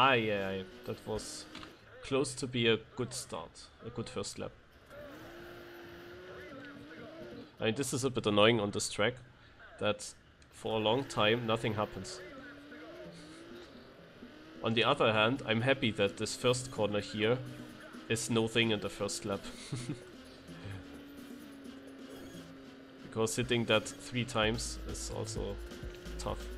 Ah, yeah, that was close to be a good start, a good first lap. I mean, this is a bit annoying on this track, that for a long time nothing happens. On the other hand, I'm happy that this first corner here is nothing in the first lap. because hitting that three times is also tough.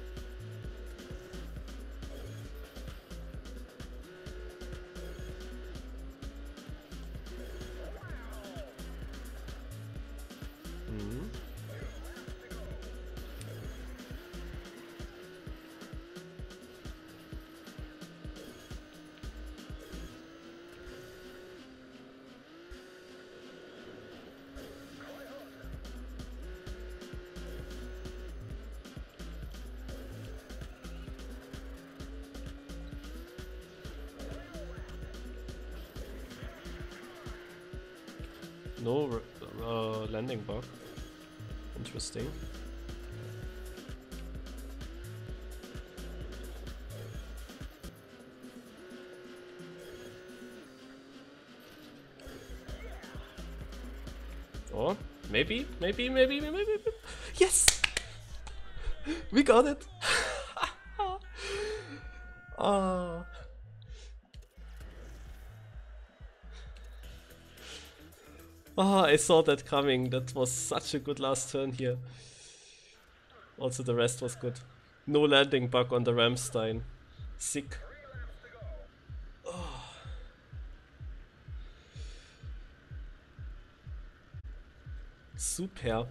No uh, landing bug. Interesting. Or maybe, maybe, maybe, maybe, maybe. Yes! We got it! Ah. Oh, I saw that coming. That was such a good last turn here. Also, the rest was good. No landing bug on the Ramstein. Sick. Oh. Super.